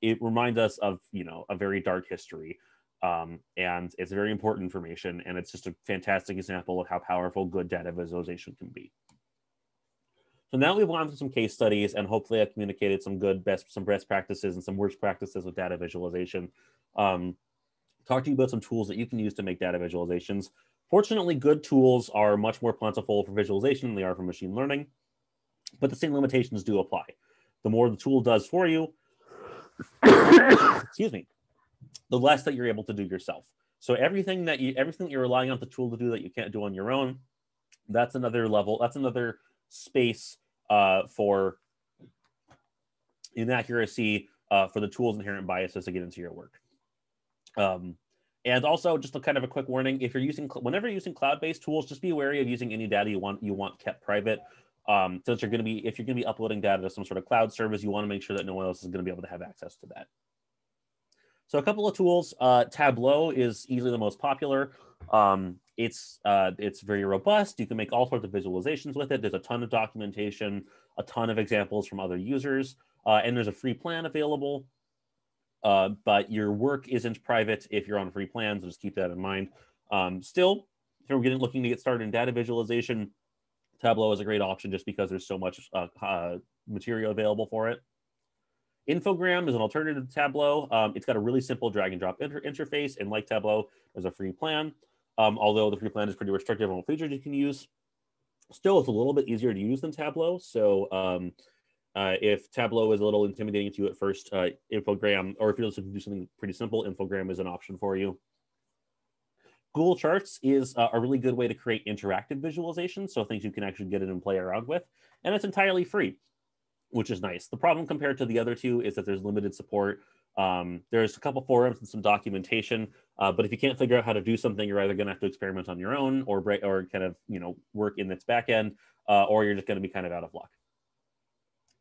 it reminds us of you know a very dark history um, and it's very important information, and it's just a fantastic example of how powerful good data visualization can be. So now we've gone through some case studies, and hopefully I've communicated some good best, some best practices and some worst practices with data visualization. Um, talk to you about some tools that you can use to make data visualizations. Fortunately, good tools are much more plentiful for visualization than they are for machine learning, but the same limitations do apply. The more the tool does for you, excuse me, the less that you're able to do yourself. So everything that you everything that you're relying on the tool to do that you can't do on your own, that's another level. That's another space uh, for inaccuracy uh, for the tool's inherent biases to get into your work. Um, and also, just a kind of a quick warning: if you're using whenever you're using cloud-based tools, just be wary of using any data you want you want kept private. Um, since you're going to be if you're going to be uploading data to some sort of cloud service, you want to make sure that no one else is going to be able to have access to that. So a couple of tools. Uh, Tableau is easily the most popular. Um, it's uh, it's very robust. You can make all sorts of visualizations with it. There's a ton of documentation, a ton of examples from other users, uh, and there's a free plan available. Uh, but your work isn't private if you're on free plans. So just keep that in mind. Um, still, if you're getting looking to get started in data visualization, Tableau is a great option just because there's so much uh, uh, material available for it. Infogram is an alternative to Tableau. Um, it's got a really simple drag and drop inter interface, and like Tableau, there's a free plan. Um, although the free plan is pretty restrictive on what features you can use. Still, it's a little bit easier to use than Tableau. So um, uh, if Tableau is a little intimidating to you at first, uh, Infogram, or if you're looking to do something pretty simple, Infogram is an option for you. Google Charts is uh, a really good way to create interactive visualizations, so things you can actually get in and play around with, and it's entirely free which is nice. The problem compared to the other two is that there's limited support. Um, there's a couple forums and some documentation, uh, but if you can't figure out how to do something, you're either going to have to experiment on your own or or kind of you know work in its back end, uh, or you're just going to be kind of out of luck.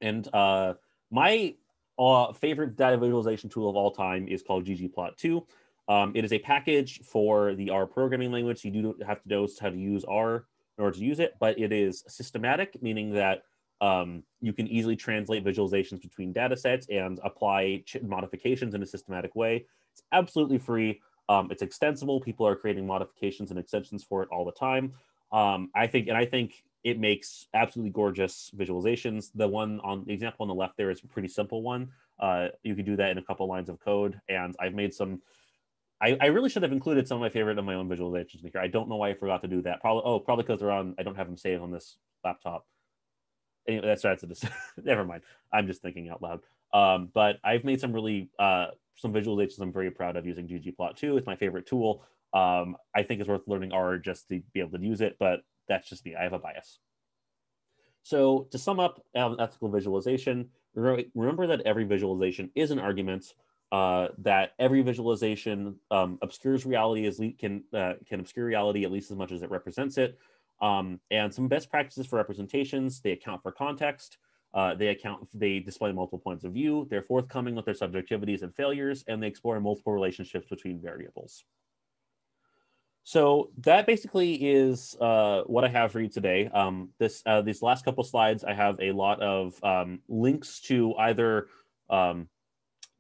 And uh, my uh, favorite data visualization tool of all time is called ggplot2. Um, it is a package for the R programming language. You do have to know how to use R in order to use it, but it is systematic, meaning that um, you can easily translate visualizations between data sets and apply modifications in a systematic way. It's absolutely free. Um, it's extensible. People are creating modifications and extensions for it all the time. Um, I think, and I think it makes absolutely gorgeous visualizations. The one on the example on the left there is a pretty simple one. Uh, you can do that in a couple lines of code. And I've made some, I, I, really should have included some of my favorite of my own visualizations here. I don't know why I forgot to do that. Probably, oh, probably because they're on, I don't have them saved on this laptop anyway, that's that's a never mind. I'm just thinking out loud. Um, but I've made some really uh, some visualizations I'm very proud of using ggplot2. It's my favorite tool. Um, I think it's worth learning R just to be able to use it, but that's just me. I have a bias. So to sum up um, ethical visualization, remember that every visualization is an argument. Uh, that every visualization um, obscures reality as can uh, can obscure reality at least as much as it represents it. Um, and some best practices for representations: they account for context, uh, they account they display multiple points of view, they're forthcoming with their subjectivities and failures, and they explore multiple relationships between variables. So that basically is uh, what I have for you today. Um, this uh, these last couple slides, I have a lot of um, links to either um,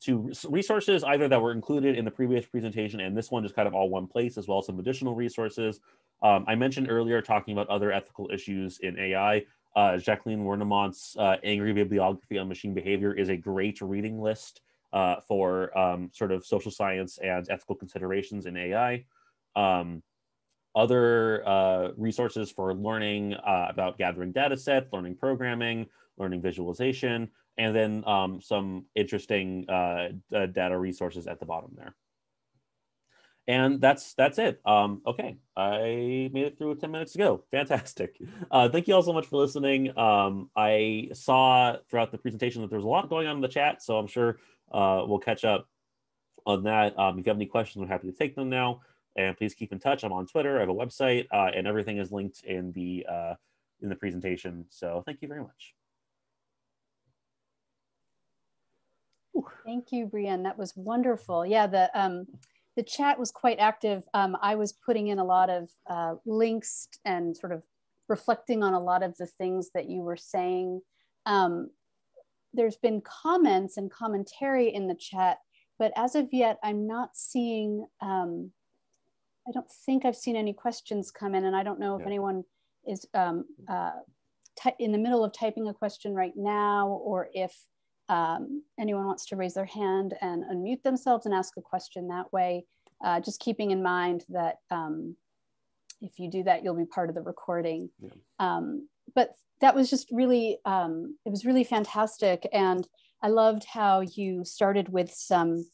to resources either that were included in the previous presentation and this one just kind of all one place, as well as some additional resources. Um, I mentioned earlier talking about other ethical issues in AI. Uh, Jacqueline Wernimont's uh, Angry Bibliography on Machine Behavior is a great reading list uh, for um, sort of social science and ethical considerations in AI um, other uh, resources for learning uh, about gathering data sets, learning programming, learning visualization, and then um, some interesting uh, data resources at the bottom there. And that's that's it. Um, okay, I made it through 10 minutes ago. Fantastic. Uh, thank you all so much for listening. Um, I saw throughout the presentation that there's a lot going on in the chat, so I'm sure uh, we'll catch up on that. Um, if you have any questions, I'm happy to take them now and please keep in touch. I'm on Twitter. I have a website, uh, and everything is linked in the uh, in the presentation. So thank you very much. Thank you, Brienne. That was wonderful. Yeah, the um, the chat was quite active. Um, I was putting in a lot of uh, links and sort of reflecting on a lot of the things that you were saying. Um, there's been comments and commentary in the chat, but as of yet, I'm not seeing um, I don't think I've seen any questions come in, and I don't know if yeah. anyone is um, uh, in the middle of typing a question right now, or if um, anyone wants to raise their hand and unmute themselves and ask a question that way. Uh, just keeping in mind that um, if you do that, you'll be part of the recording. Yeah. Um, but that was just really, um, it was really fantastic, and I loved how you started with some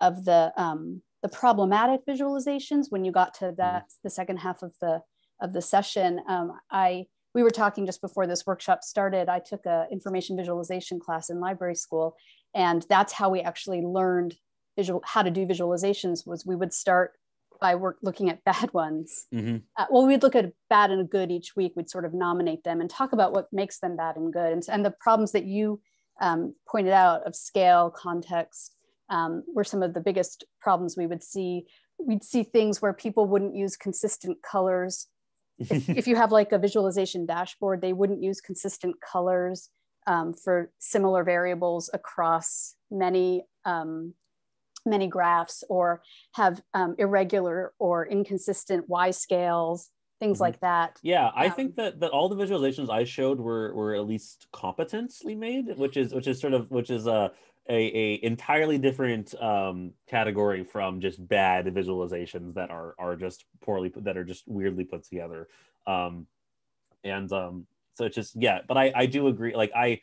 of the um, the problematic visualizations when you got to mm-hmm. that the second half of the of the session um, i we were talking just before this workshop started i took a information visualization class in library school and that's how we actually learned visual how to do visualizations was we would start by work looking at bad ones mm-hmm. uh, well we'd look at bad and good each week we'd sort of nominate them and talk about what makes them bad and good and, and the problems that you um, pointed out of scale context um, were some of the biggest problems we would see. We'd see things where people wouldn't use consistent colors. if, if, you have like a visualization dashboard, they wouldn't use consistent colors um, for similar variables across many um, many graphs or have um, irregular or inconsistent y scales things mm-hmm. like that yeah i um, think that that all the visualizations i showed were were at least competently made which is which is sort of which is uh a, a entirely different um, category from just bad visualizations that are are just poorly that are just weirdly put together. Um, and um, so it's just yeah but I, I do agree like i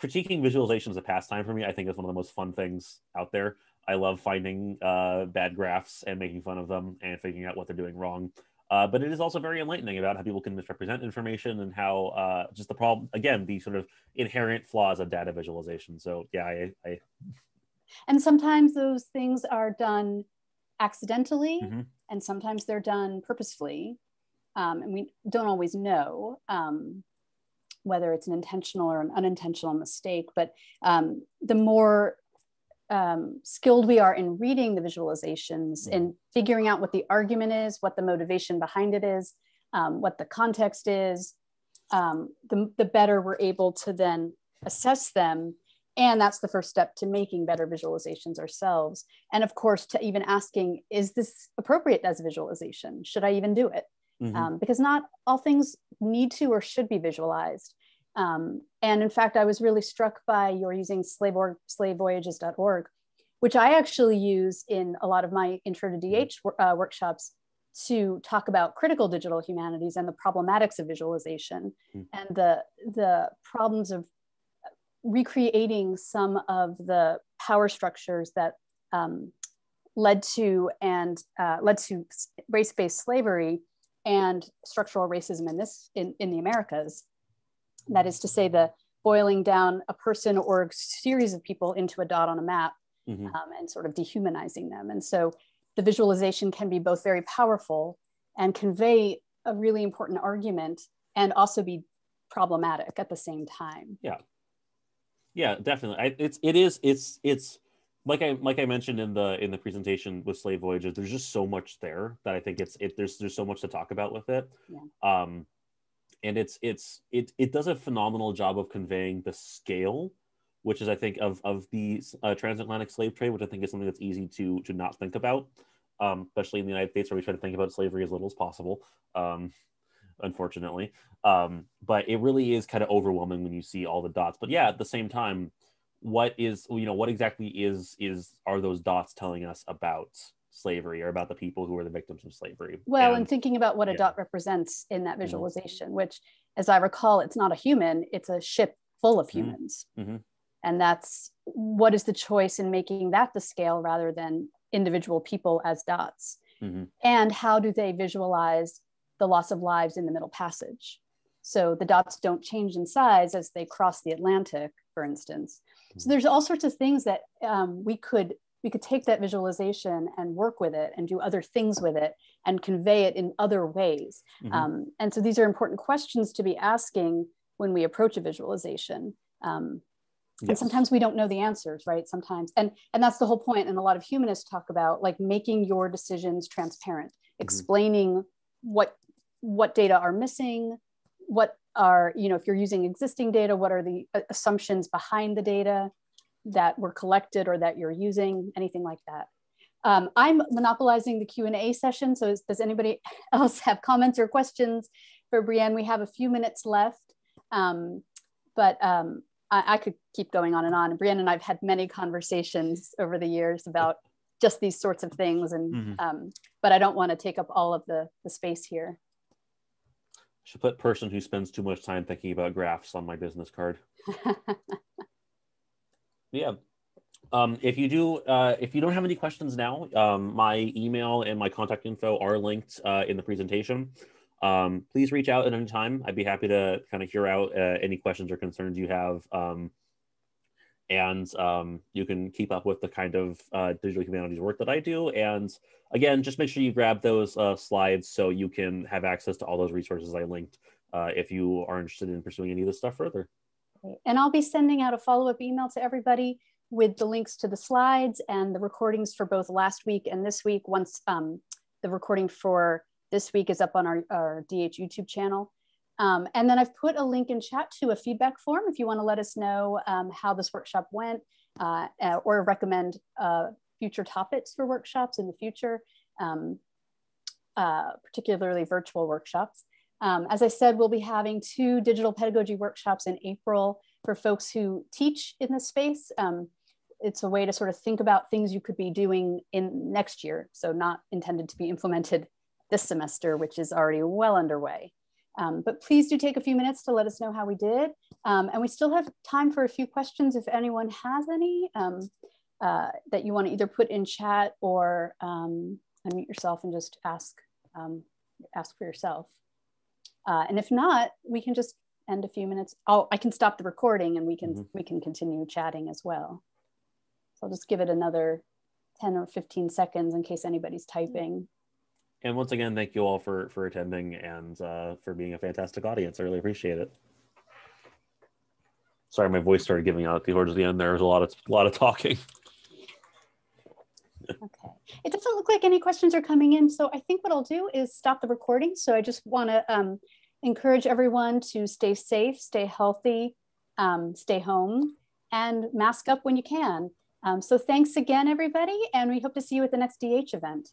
critiquing visualization is a pastime for me i think it's one of the most fun things out there. I love finding uh, bad graphs and making fun of them and figuring out what they're doing wrong uh, but it is also very enlightening about how people can misrepresent information and how uh, just the problem again the sort of inherent flaws of data visualization. So yeah, I, I... and sometimes those things are done accidentally, mm-hmm. and sometimes they're done purposefully, um, and we don't always know. Um, whether it's an intentional or an unintentional mistake, but um, the more um, skilled we are in reading the visualizations mm-hmm. and figuring out what the argument is, what the motivation behind it is, um, what the context is, um, the, the better we're able to then assess them. And that's the first step to making better visualizations ourselves. And of course, to even asking, is this appropriate as a visualization? Should I even do it? Mm-hmm. Um, because not all things need to or should be visualized. Um, and in fact, I was really struck by your using slave or, slavevoyages.org, which I actually use in a lot of my intro to DH uh, workshops to talk about critical digital humanities and the problematics of visualization mm. and the, the problems of recreating some of the power structures that um, led to and uh, led to race-based slavery and structural racism in this in, in the Americas. That is to say, the boiling down a person or a series of people into a dot on a map mm-hmm. um, and sort of dehumanizing them. And so the visualization can be both very powerful and convey a really important argument and also be problematic at the same time. Yeah. Yeah, definitely. I, it's it is it's it's like I like I mentioned in the in the presentation with slave voyages. There's just so much there that I think it's it. There's there's so much to talk about with it. Yeah. Um, and it's it's it it does a phenomenal job of conveying the scale which is I think of of the uh, transatlantic slave trade, which I think is something that's easy to to not think about, um, especially in the United States, where we try to think about slavery as little as possible. Um, unfortunately, um, but it really is kind of overwhelming when you see all the dots. But yeah, at the same time, what is you know what exactly is is are those dots telling us about slavery or about the people who are the victims of slavery? Well, and, and thinking about what a yeah. dot represents in that mm-hmm. visualization, mm-hmm. which, as I recall, it's not a human; it's a ship full of mm-hmm. humans. Mm-hmm and that's what is the choice in making that the scale rather than individual people as dots mm-hmm. and how do they visualize the loss of lives in the middle passage so the dots don't change in size as they cross the atlantic for instance mm-hmm. so there's all sorts of things that um, we could we could take that visualization and work with it and do other things with it and convey it in other ways mm-hmm. um, and so these are important questions to be asking when we approach a visualization um, Yes. And sometimes we don't know the answers, right? Sometimes, and and that's the whole point. And a lot of humanists talk about like making your decisions transparent, mm-hmm. explaining what what data are missing, what are you know if you're using existing data, what are the uh, assumptions behind the data that were collected or that you're using, anything like that. Um, I'm monopolizing the Q and A session. So is, does anybody else have comments or questions for Brienne? We have a few minutes left. Um, but um, I, I, could keep going on and on. And Brienne and I've had many conversations over the years about just these sorts of things. And mm-hmm. um, but I don't want to take up all of the the space here. Should put person who spends too much time thinking about graphs on my business card. yeah. Um, if you do, uh, if you don't have any questions now, um, my email and my contact info are linked uh, in the presentation um, please reach out at any time. I'd be happy to kind of hear out uh, any questions or concerns you have. Um, and um, you can keep up with the kind of uh, digital humanities work that I do. And again, just make sure you grab those uh, slides so you can have access to all those resources I linked uh, if you are interested in pursuing any of this stuff further. And I'll be sending out a follow-up email to everybody with the links to the slides and the recordings for both last week and this week once um, the recording for this week is up on our, our DH YouTube channel. Um, and then I've put a link in chat to a feedback form if you want to let us know um, how this workshop went uh, or recommend uh, future topics for workshops in the future, um, uh, particularly virtual workshops. Um, as I said, we'll be having two digital pedagogy workshops in April for folks who teach in this space. Um, it's a way to sort of think about things you could be doing in next year. So not intended to be implemented this semester, which is already well underway. Um, but please do take a few minutes to let us know how we did. Um, and we still have time for a few questions if anyone has any um, uh, that you want to either put in chat or um, unmute yourself and just ask, ask for yourself. Uh, and if not, we can just end a few minutes. Oh, I can stop the recording and we can, mm -hmm. we can continue chatting as well. So I'll just give it another 10 or 15 seconds in case anybody's typing. And once again, thank you all for for attending and uh, for being a fantastic audience. I really appreciate it. Sorry, my voice started giving out towards the end. There was a lot of a lot of talking. okay, it doesn't look like any questions are coming in. So I think what I'll do is stop the recording. So I just want to um, encourage everyone to stay safe, stay healthy, um, stay home, and mask up when you can. Um, so thanks again, everybody, and we hope to see you at the next DH event.